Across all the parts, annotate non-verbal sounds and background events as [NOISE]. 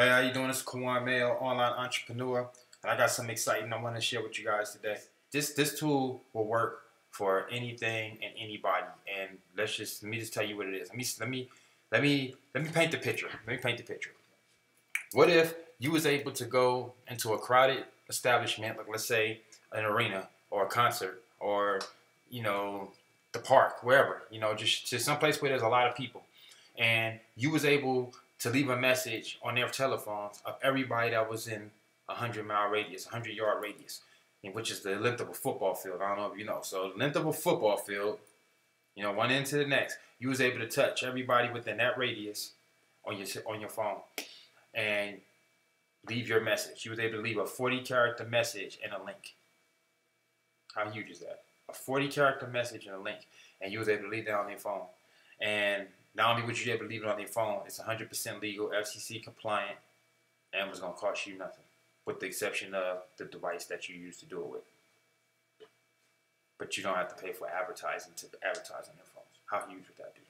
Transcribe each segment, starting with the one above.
Hey, how you doing? This is Caujuan Mayo, online entrepreneur, and I got some exciting I want to share with you guys today. This this tool will work for anything and anybody, and let's just let me just tell you what it is. Let me let me let me let me paint the picture. Let me paint the picture. What if you was able to go into a crowded establishment, like let's say an arena or a concert or you know the park, wherever, you know, just to some place where there's a lot of people, and you was able to leave a message on their telephones of everybody that was in a 100 mile radius, 100 yard radius, which is the length of a football field. I don't know if you know. So, length of a football field, you know, one end to the next, you was able to touch everybody within that radius on your on your phone and leave your message. You was able to leave a 40 character message and a link. How huge is that? A 40 character message and a link, and you was able to leave that on your phone. And not only would you be able to leave it on your phone, it's 100% legal, FCC compliant, and it was going to cost you nothing, with the exception of the device that you use to do it with. But you don't have to pay for advertising to advertise on your phones. How huge would that be?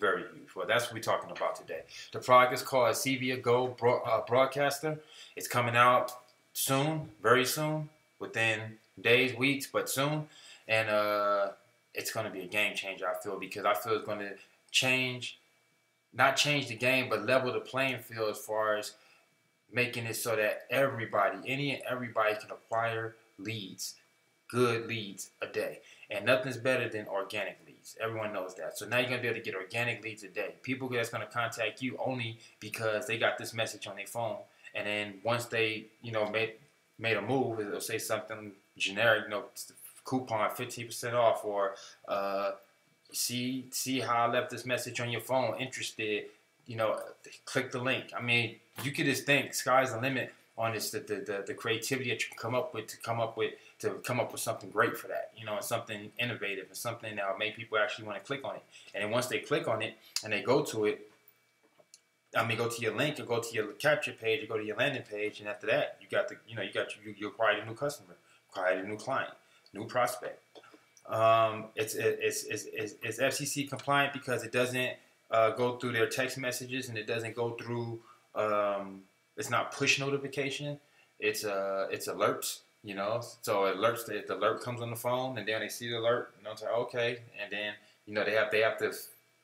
Very huge. Well, that's what we're talking about today. The product is called Asirvia Go Bro- uh, Broadcaster. It's coming out soon, very soon, within days, weeks, but soon. And uh, it's going to be a game changer, I feel, because I feel it's going to change, not change the game, but level the playing field as far as making it so that everybody, any and everybody can acquire leads, good leads a day. And nothing's better than organic leads. Everyone knows that. So now you're to be able to get organic leads a day. People that's going to contact you only because they got this message on their phone. And then once they, you know, made made a move, they'll say something generic, you know, coupon 15% off or uh, see see how I left this message on your phone. Interested, you know, click the link. I mean, you could just think sky's the limit on this the, the, the, the creativity that you can come up with to come up with to come up with something great for that you know and something innovative and something that will make people actually want to click on it and then once they click on it and they go to it I mean, go to your link or go to your capture page or go to your landing page, and after that, you got the, you know, you got you, you acquired a new customer, acquired a new client, new prospect. Um, it's, it's, it's, it's, it's FCC compliant because it doesn't uh, go through their text messages and it doesn't go through. Um, it's not push notification. It's uh, it's alerts. You know, so alerts. The, the alert comes on the phone, and then they see the alert, and they're like, okay, and then you know they have they have to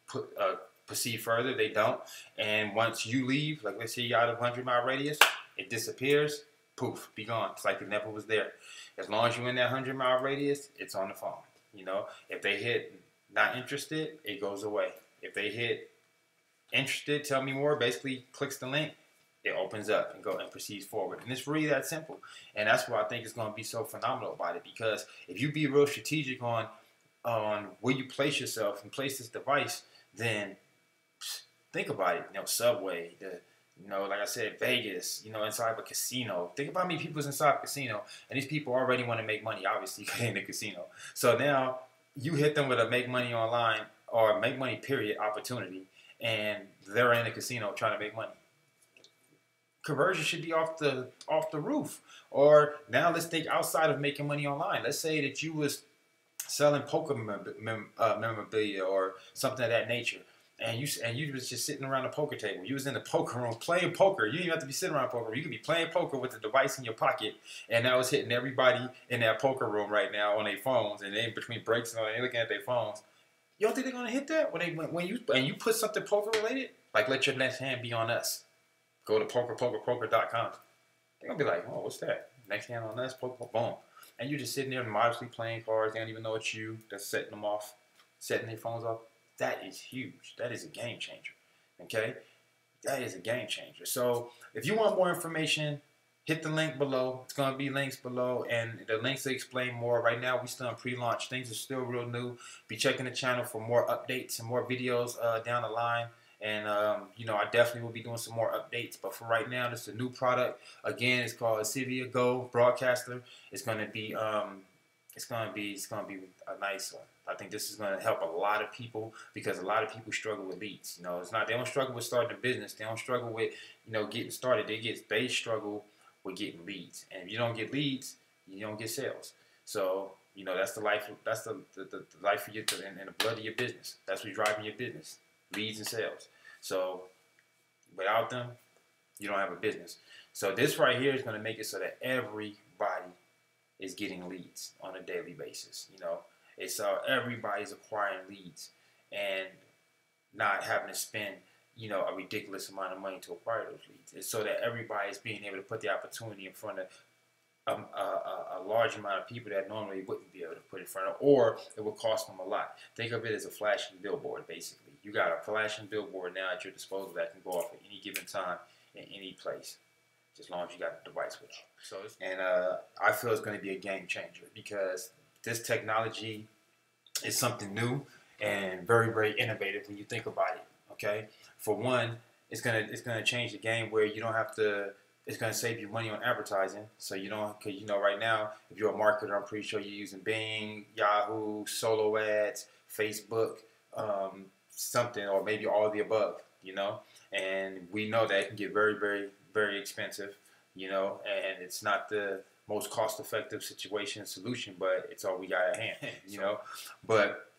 put uh, proceed further. They don't, and once you leave, like let's say you're out of 100 mile radius, it disappears. Poof, be gone. It's like it never was there. As long as you're in that 100 mile radius, it's on the phone. You know, if they hit not interested, it goes away. If they hit interested, tell me more, basically clicks the link, it opens up and go and proceeds forward. And it's really that simple. And that's why I think it's going to be so phenomenal about it. Because if you be real strategic on on where you place yourself and place this device, then think about it. You know, Subway, the you know, like I said, Vegas, you know, inside of a casino. Think about me, people's inside a casino, and these people already want to make money, obviously, [LAUGHS] in the casino. So now you hit them with a make money online or make money period opportunity, and they're in the casino trying to make money. Conversion should be off the off the roof. Or now let's think outside of making money online. Let's say that you was selling poker uh, memorabilia or something of that nature and you and you was just sitting around the poker table. You was in the poker room playing poker. You didn't even have to be sitting around poker. You could be playing poker with the device in your pocket, and that was hitting everybody in that poker room right now on their phones, and in between breaks and all, they looking at their phones. You don't think they're gonna hit that when they when, when you and you put something poker related? Like let your next hand be on us. Go to pokerpokerpoker.com. They're gonna be like, oh, what's that? Next hand on us, poker, boom. And you're just sitting there modestly playing cards. They don't even know it's you that's setting them off, setting their phones off. That is huge. That is a game changer. Okay? That is a game changer. So if you want more information, hit the link below. It's going to be links below, and the links to explain more. Right now, we still in pre-launch. Things are still real new. Be checking the channel for more updates and more videos uh, down the line. And um, you know, I definitely will be doing some more updates. But for right now, this is a new product. Again, it's called Asirvia Go Broadcaster. It's going to be um, it's gonna be it's gonna be a nice one. I think this is gonna help a lot of people because a lot of people struggle with leads. You know, it's not they don't struggle with starting a business. They don't struggle with you know getting started. They get they struggle with getting leads. And if you don't get leads, you don't get sales. So you know that's the life. That's the the, the, the life of your and, and the blood of your business. That's what's driving your business. Leads and sales. So without them, you don't have a business. So this right here is going to make it so that everybody is getting leads on a daily basis. You know, it's uh, everybody's acquiring leads and not having to spend you know a ridiculous amount of money to acquire those leads. It's so that everybody is being able to put the opportunity in front of a, a, a, large amount of people that normally wouldn't be able to put in front of, or it would cost them a lot. Think of it as a flashing billboard, basically. You got a flashing billboard now at your disposal that can go off at any given time in any place, as long as you got the device with you. So, and uh, I feel it's going to be a game changer because this technology is something new and very, very innovative when you think about it. Okay, for one, it's gonna it's gonna change the game where you don't have to it's going to save you money on advertising. So you don't, because you know, right now, if you're a marketer, I'm pretty sure you're using Bing, Yahoo, Solo Ads, Facebook, um, something, or maybe all of the above. You know, and we know that it can get very, very, very expensive. You know, and it's not the most cost-effective situation solution, but it's all we got at hand. [LAUGHS] You know, but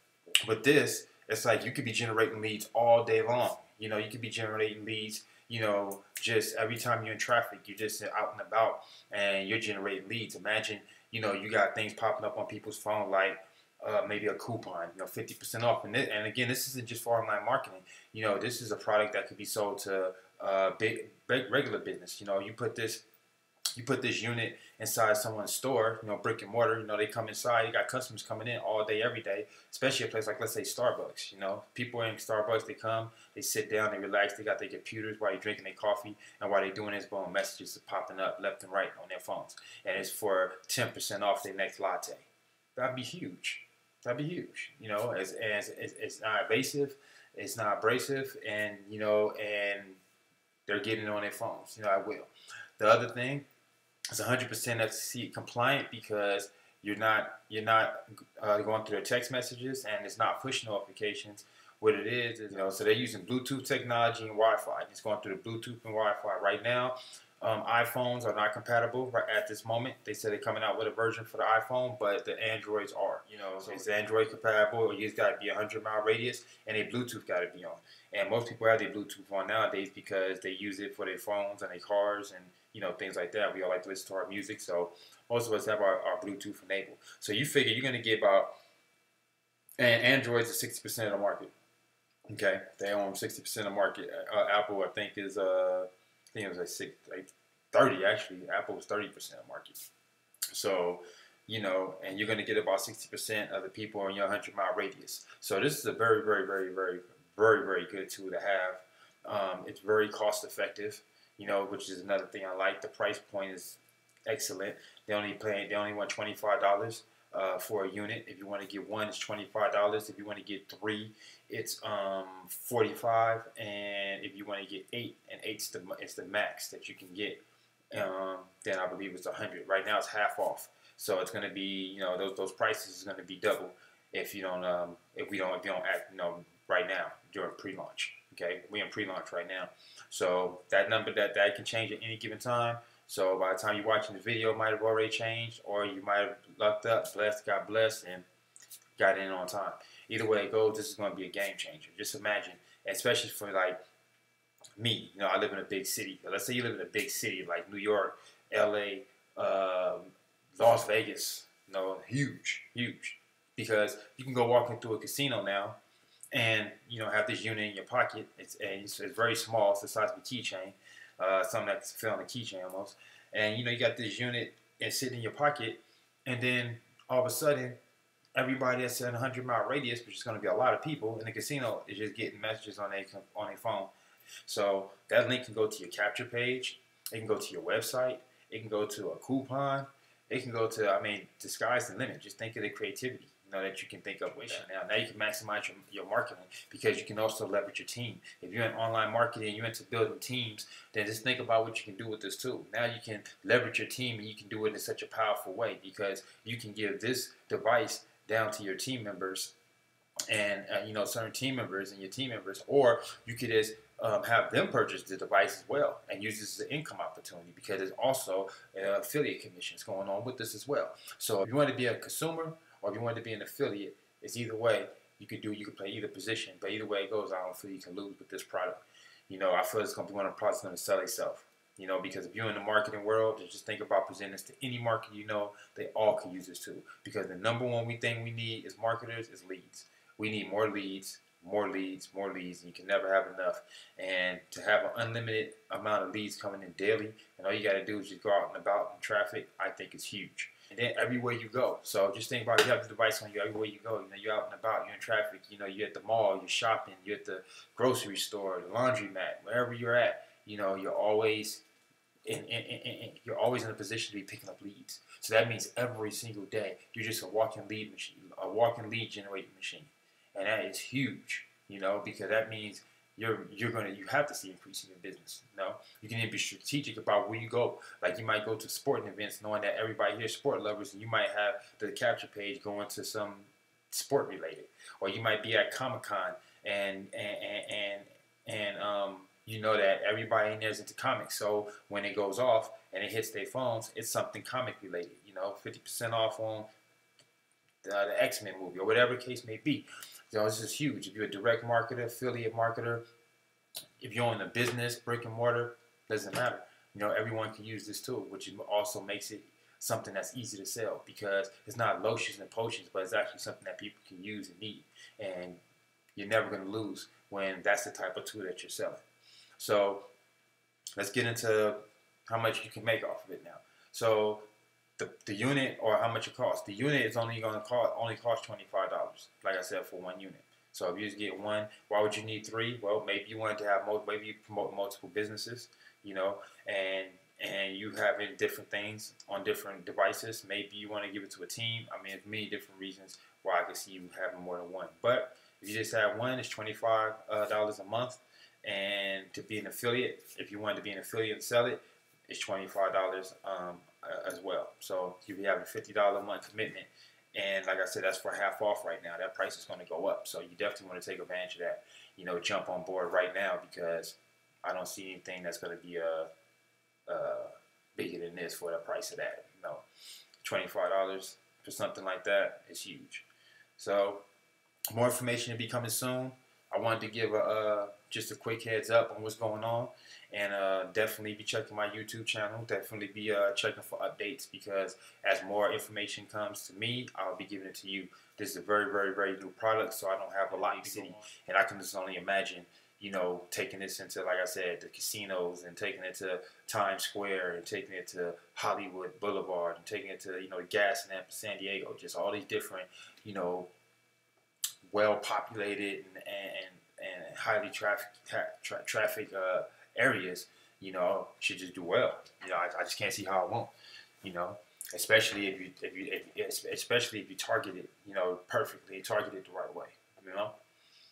with this, it's like you could be generating leads all day long. You know, you could be generating leads you know, just every time you're in traffic, you're just out and about and you're generating leads. Imagine, you know, you got things popping up on people's phone like uh, maybe a coupon, you know, 50% off. And, and again, this isn't just for online marketing. You know, this is a product that could be sold to uh, big, big regular business. You know, you put this you put this unit inside someone's store, you know, brick and mortar, you know, they come inside, you got customers coming in all day, every day, especially a place like, let's say, Starbucks, you know. People in Starbucks, they come, they sit down, they relax, they got their computers while you're drinking their coffee, and while they're doing this, boom, messages are popping up left and right on their phones. And it's for 10% off their next latte. That'd be huge. That'd be huge. You know, as, as, as it's not invasive, it's not abrasive, and, you know, and they're getting it on their phones. You know, I will. The other thing is 100% FCC compliant because you're not you're not uh, going through their text messages and it's not push notifications. What it is is you know so they're using Bluetooth technology and Wi-Fi. It's going through the Bluetooth and Wi-Fi right now. Um, iPhones are not compatible right at this moment. They said they're coming out with a version for the iPhone, but the Androids are. You know, so it's Android compatible, you just got to be a hundred mile radius, and a Bluetooth got to be on. And most people have their Bluetooth on nowadays because they use it for their phones and their cars and you know, things like that. We all like to listen to our music, so most of us have our, our Bluetooth enabled. So you figure you're going to get about, and Android's is 60% of the market. Okay, they own 60% of the market. Uh, Apple, I think, is uh, I think it was like six, like 30 actually. Apple was 30% of the market. So, you know, and you're going to get about 60% of the people in your 100 mile radius. So this is a very, very, very, very, very, very good tool to have. Um, it's very cost effective you know, which is another thing I like. The price point is excellent. They only pay, they only want twenty five dollars uh, for a unit. If you want to get one, it's twenty five dollars. If you want to get three, it's um, forty five. And if you want to get eight, and eight's the it's the max that you can get. Um, then I believe it's a hundred. Right now it's half off. So it's going to be, you know, those those prices is going to be double if you don't um, if we don't if you don't act, you know, right now pre-launch. Okay, we're in pre-launch right now. So that number that that can change at any given time. So by the time you're watching the video, it might have already changed, or you might have lucked up, blessed, got blessed, and got in on time. Either way it goes, this is going to be a game changer. Just imagine, especially for like me. You know, I live in a big city. Let's say you live in a big city like New York, L.A., um, Las Vegas. You know, huge, huge. Because you can go walking through a casino now and you know have this unit in your pocket. It's it's, it's very small. It's the size of a keychain, uh, something that's fit on a keychain almost. And you know you got this unit and sitting in your pocket, and then all of a sudden, everybody that's in a hundred mile radius, which is going to be a lot of people in the casino, is just getting messages on their on their phone. So that link can go to your capture page. It can go to your website. It can go to a coupon. It can go to I mean, sky's the limit. Just think of the creativity know that you can think of ways now. Now you can maximize your, your marketing because you can also leverage your team. If you're in online marketing, you're into building teams, then just think about what you can do with this tool. Now you can leverage your team and you can do it in such a powerful way because you can give this device down to your team members and uh, you know certain team members and your team members, or you could just um, have them purchase the device as well and use this as an income opportunity because there's also uh, affiliate commissions going on with this as well. So if you want to be a consumer or if you wanted to be an affiliate, it's either way. You could do, you could play either position, but either way it goes, I don't feel you can lose with this product. You know, I feel it's going to be one of the products going to sell itself. You know, because if you're in the marketing world, just think about presenting this to any market you know, they all can use this too. Because the number one we thing we need as marketers is leads. We need more leads, more leads, more leads, and you can never have enough. And to have an unlimited amount of leads coming in daily, and all you got to do is just go out and about in traffic, I think is huge. And then everywhere you go. So just think about you have the device on you everywhere you go. You know, you're out and about, you're in traffic, you know, you're at the mall, you're shopping, you're at the grocery store, the laundromat, wherever you're at, you know, you're always in, in, in, in, you're always in a position to be picking up leads. So that means every single day you're just a walking lead machine, a walking lead generating machine, and that is huge. You know, because that means you're you're gonna you have to see increase in your business. You know, you can even be strategic about where you go. Like you might go to sporting events, knowing that everybody here is sport lovers, and you might have the capture page going to some sport related, or you might be at Comic Con and and and and um you know that everybody in there is into comics. So when it goes off and it hits their phones, it's something comic related. You know, 50% off on the, the X Men movie or whatever the case may be. So this is huge. If you're a direct marketer, affiliate marketer, if you're in a business, brick and mortar, doesn't matter. You know, everyone can use this tool, which also makes it something that's easy to sell because it's not lotions and potions, but it's actually something that people can use and need. And you're never going to lose when that's the type of tool that you're selling. So let's get into how much you can make off of it now. So the, the unit or how much it costs. The unit is only going to cost only cost twenty five dollars. Like I said, for one unit. So if you just get one, why would you need three? Well, maybe you wanted to have most, maybe you promote multiple businesses, you know, and and you having different things on different devices. Maybe you want to give it to a team. I mean, many different reasons why I could see you having more than one. But if you just have one, it's twenty five uh, dollars a month. And to be an affiliate, if you wanted to be an affiliate and sell it, it's twenty five dollars um, as well. So you'll be having a fifty dollar a month commitment, and like I said, that's for half off right now. That price is going to go up, so you definitely want to take advantage of that. You know, jump on board right now because I don't see anything that's going to be uh, uh, bigger than this for the price of that. You know, twenty five dollars for something like that is huge. So more information to be coming soon. I wanted to give a, uh, just a quick heads up on what's going on, and uh, definitely be checking my YouTube channel. Definitely be uh, checking for updates because as more information comes to me, I'll be giving it to you. This is a very, very, very new product, so I don't have a lot to see, and I can just only imagine. You know, taking this into, like I said, the casinos and taking it to Times Square and taking it to Hollywood Boulevard and taking it to, you know, the gas Gaslamp San Diego, just all these different, you know, well populated and, and, and highly traffic tra- traffic uh, areas, you know, should just do well. You know, I, I, just can't see how it won't. You know, especially if you if you if, especially if you target it, you know, perfectly, target it the right way. You know,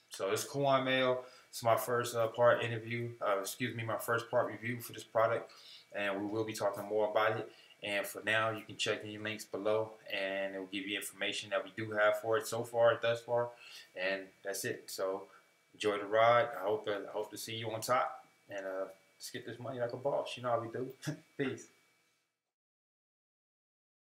so it's Caujuan Mayo. It's my first uh, part interview. Uh, excuse me, my first part review for this product, and we will be talking more about it. And for now, you can check any links below, and it will give you information that we do have for it so far, thus far. And that's it. So enjoy the ride. I hope I hope to see you on top, and uh, let's get this money like a boss. You know how we do. [LAUGHS] Peace.